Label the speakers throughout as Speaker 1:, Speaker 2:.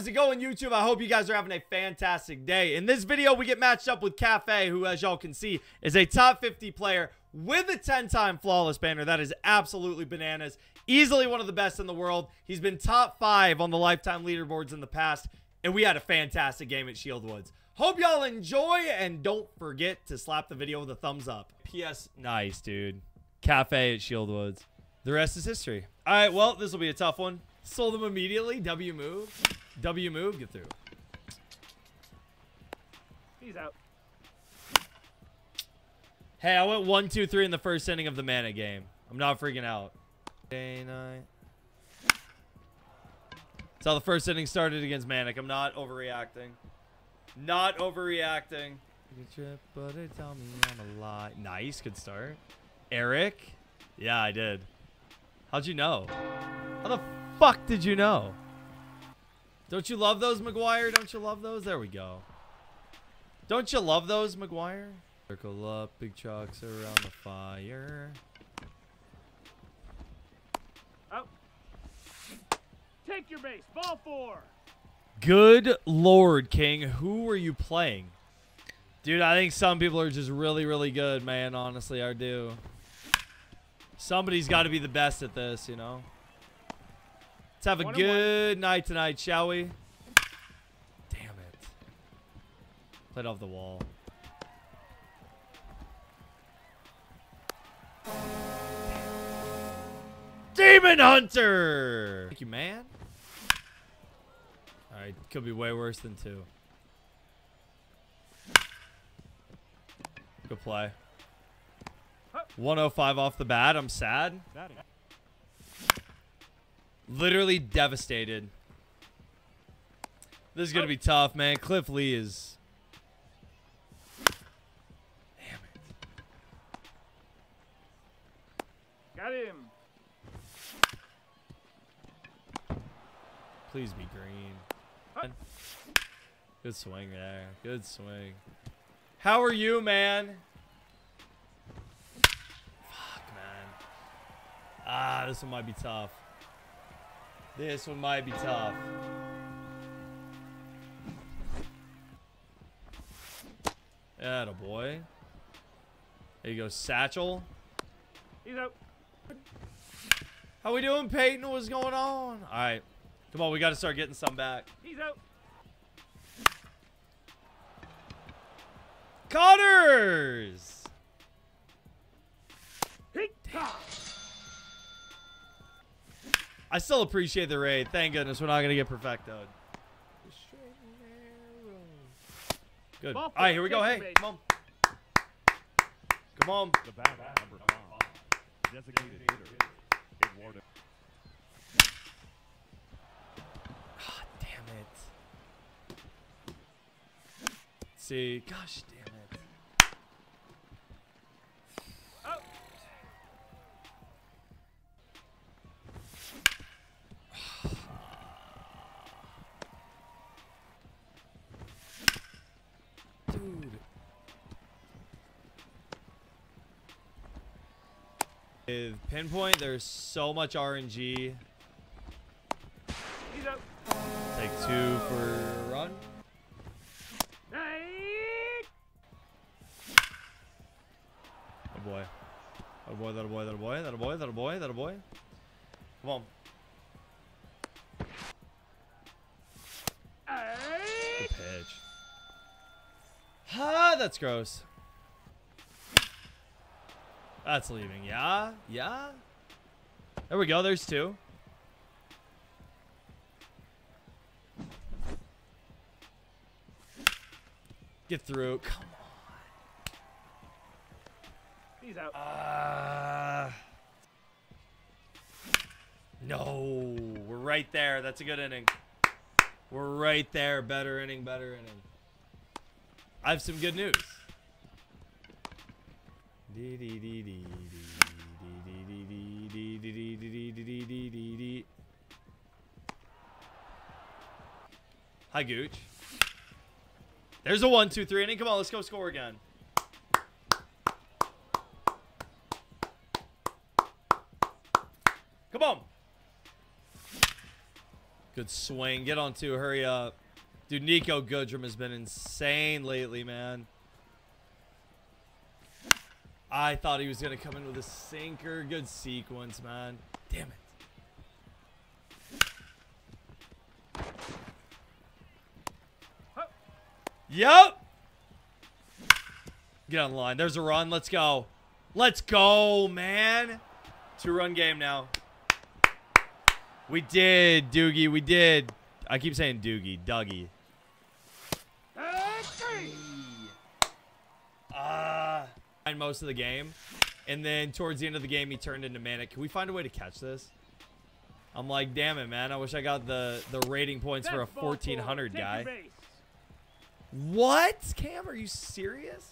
Speaker 1: is it going, YouTube? I hope you guys are having a fantastic day. In this video, we get matched up with Cafe, who, as y'all can see, is a top 50 player with a 10-time flawless banner. That is absolutely bananas. Easily one of the best in the world. He's been top five on the lifetime leaderboards in the past, and we had a fantastic game at Shieldwoods. Hope y'all enjoy, and don't forget to slap the video with a thumbs up. P.S. Nice, dude. Cafe at Shieldwoods. The rest is history. All right, well, this will be a tough one. Sold them immediately. W move. W move. Get through.
Speaker 2: He's out.
Speaker 1: Hey, I went one, two, three in the first inning of the Mana game. I'm not freaking out. Day night. That's how the first inning started against Manic. I'm not overreacting. Not overreacting. Trip, but it tell me I'm a lie. Nice, good start. Eric? Yeah, I did. How'd you know? How the fuck did you know? Don't you love those, McGuire? Don't you love those? There we go. Don't you love those, McGuire? Circle up, big trucks around the fire.
Speaker 2: Out. Take your base. Ball four.
Speaker 1: Good lord, King. Who were you playing? Dude, I think some people are just really, really good, man. Honestly, I do. Somebody's got to be the best at this, you know? Let's have a
Speaker 2: One
Speaker 1: good night tonight, shall we? Damn it. Played off the wall. Demon Hunter! Thank you, man. Alright, could be way worse than two. Good play. 105 off the bat. I'm sad. Literally devastated. This is going to be tough, man. Cliff Lee is... Damn it.
Speaker 2: Got him.
Speaker 1: Please be green. Good swing there. Good swing. How are you, man? Fuck, man. Ah, this one might be tough. This one might be tough. Atta boy. There you go, Satchel.
Speaker 2: He's out.
Speaker 1: How we doing, Peyton? What's going on? All right. Come on, we got to start getting some back.
Speaker 2: He's out.
Speaker 1: Connors! I still appreciate the raid. Thank goodness we're not going to get perfectoed. Good. All right, here we go. Hey, come on. Come on.
Speaker 3: The batter, number five, designated hitter, Eduardo.
Speaker 1: God damn it. Let's see. Gosh damn With pinpoint, there's so much RNG. Take two for a run. Oh boy. Oh boy, that boy, that boy, that boy, that boy, that boy. Come on. Good pitch. Ah, that's gross. That's leaving. Yeah? Yeah? There we go. There's two. Get through. Come on.
Speaker 2: He's out.
Speaker 1: Uh, no. We're right there. That's a good inning. We're right there. Better inning, better inning. I have some good news. Hi, Gooch. There's a one, two, three inning. Come on, let's go score again. Come on. Good swing. Get on two. Hurry up. Dude, Niko Goodrum has been insane lately, man. I thought he was going to come in with a sinker. Good sequence, man. Damn it. Yep. Get on the line. There's a run. Let's go. Let's go, man. Two run game now. We did, Doogie. We did. I keep saying Doogie. Dougie.
Speaker 2: And three.
Speaker 1: Ah. Uh, most of the game. And then towards the end of the game, he turned into Manic. Can we find a way to catch this? I'm like, damn it, man. I wish I got the, the rating points for a
Speaker 2: That's ball four.
Speaker 1: 1400 guy. What? Cam, are you serious?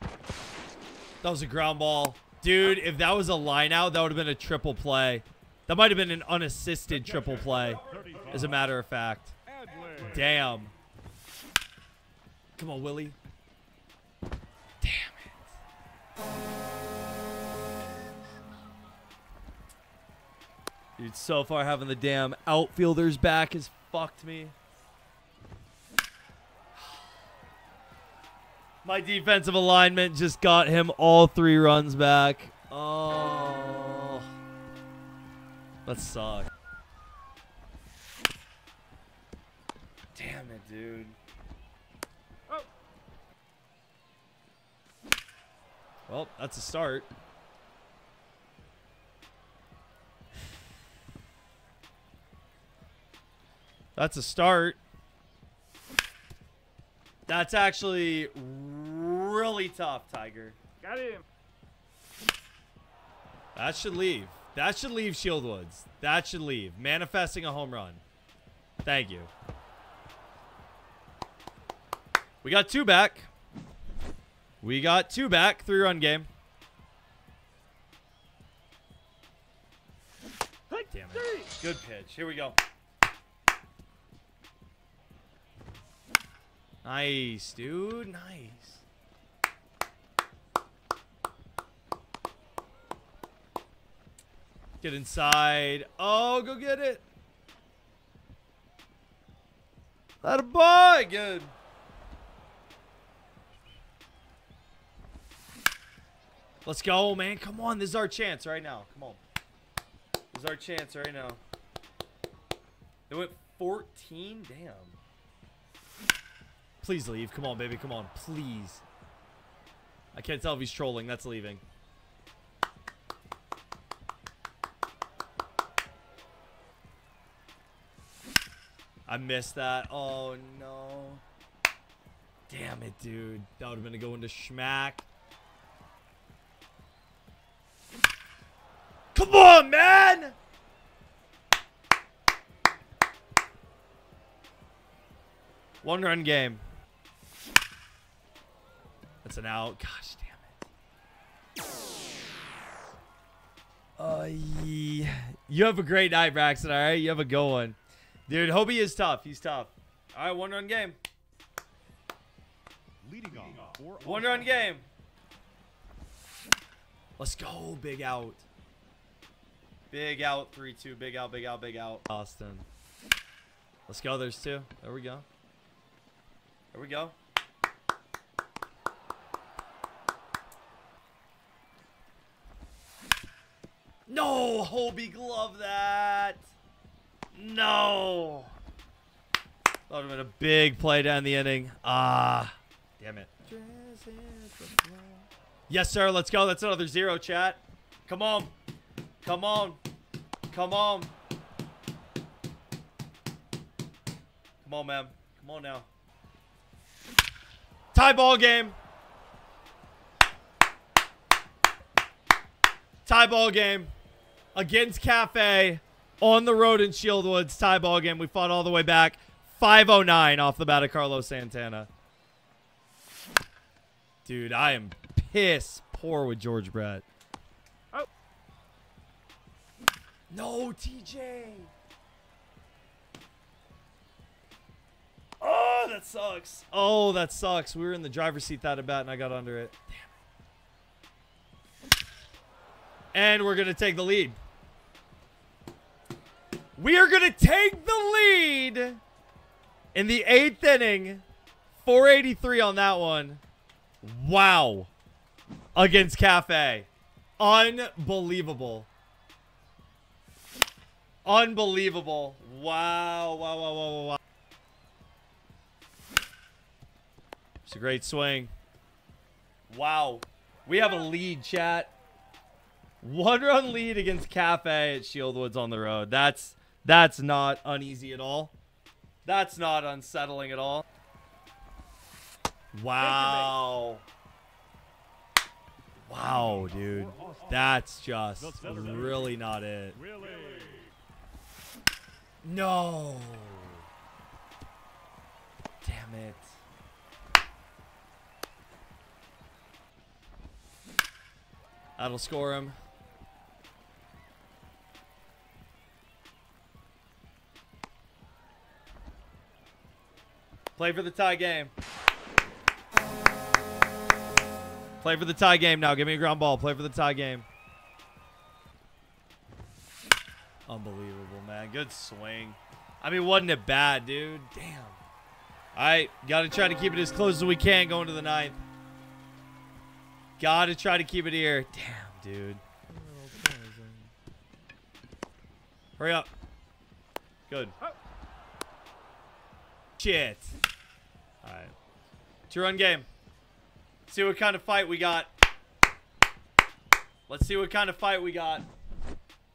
Speaker 1: That was a ground ball. Dude, if that was a line out, that would have been a triple play. That might have been an unassisted triple play, as a matter of fact. Damn. Come on, Willie. Damn it. Dude, so far having the damn outfielders back has fucked me. My defensive alignment just got him all three runs back. Oh. That sucks. Damn it, dude.
Speaker 2: Oh.
Speaker 1: Well, that's a start. That's a start. That's actually really tough, Tiger.
Speaker 2: Got him.
Speaker 1: That should leave. That should leave Shieldwoods. That should leave. Manifesting a home run. Thank you. We got two back. We got two back. Three run game. Damn it. Good pitch. Here we go. Nice, dude. Nice. Get inside. Oh, go get it. That a boy. Good. Let's go, man. Come on. This is our chance right now. Come on. This is our chance right now. They went 14? Damn. Please leave. Come on, baby. Come on. Please. I can't tell if he's trolling. That's leaving. I missed that. Oh, no. Damn it, dude. That would have been to go into schmack. Come on, man! One run game. That's an out. Gosh damn it. Uh, yeah. You have a great night, Braxton, all right? You have a good one. Dude, Hobie is tough. He's tough. All right, one run game.
Speaker 3: Leading off
Speaker 1: One run game. Let's go. Big out. Big out. 3 2. Big out, big out, big out. Austin. Let's go. There's two. There we go. There we go. No, Hobie glove that. No. That would have been a big play down the inning. Ah, damn it. Yes, sir. Let's go. That's another zero, chat. Come on. Come on. Come on. Come on, man. Come on now. Tie ball game. Tie ball game against Cafe on the road in Shieldwoods. Tie ball game. We fought all the way back. 509 off the bat of Carlos Santana. Dude, I am piss poor with George Brett. No, TJ. Oh, that sucks. Oh, that sucks. We were in the driver's seat that at bat, and I got under it. Damn it. And we're going to take the lead. We are going to take the lead in the eighth inning. 483 on that one. Wow. Against Cafe. Unbelievable. Unbelievable. Wow, wow, wow, wow, wow, wow. It's a great swing. Wow. We have a lead, chat. One run lead against Cafe at Shieldwoods on the road. That's that's not uneasy at all. That's not unsettling at all. Wow. Wow, dude. That's just really not it. No. Damn it. That'll score him. Play for the tie game. Play for the tie game now. Give me a ground ball. Play for the tie game. Unbelievable, man. Good swing. I mean, wasn't it bad, dude? Damn. All right, got to try to keep it as close as we can going to the ninth. Got to try to keep it here. Damn, dude. Hurry up. Good. Shit. All right. Two run game. See what kind of fight we got. Let's see what kind of fight we got.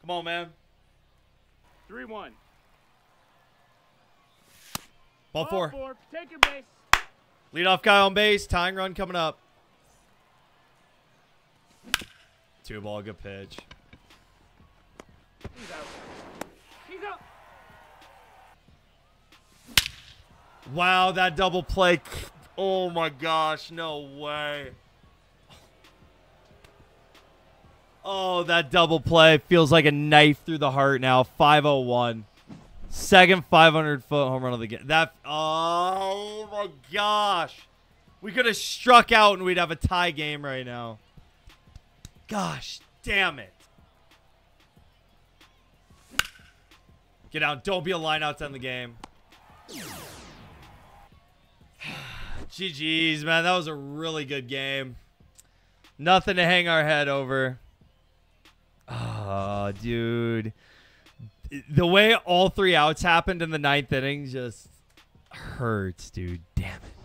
Speaker 1: Come on, man.
Speaker 2: 3 1.
Speaker 1: Ball four.
Speaker 2: Take your base.
Speaker 1: Leadoff guy on base. Tying run coming up. Two ball, good pitch.
Speaker 2: He's out. He's out.
Speaker 1: Wow, that double play. Oh my gosh, no way. Oh, that double play feels like a knife through the heart now. 501. Second 500 foot home run of the game. That oh my gosh. We could have struck out and we'd have a tie game right now. Gosh, damn it. Get out. Don't be a lineout to end the game. GG's, man. That was a really good game. Nothing to hang our head over. Oh, dude. The way all three outs happened in the ninth inning just hurts, dude. Damn it.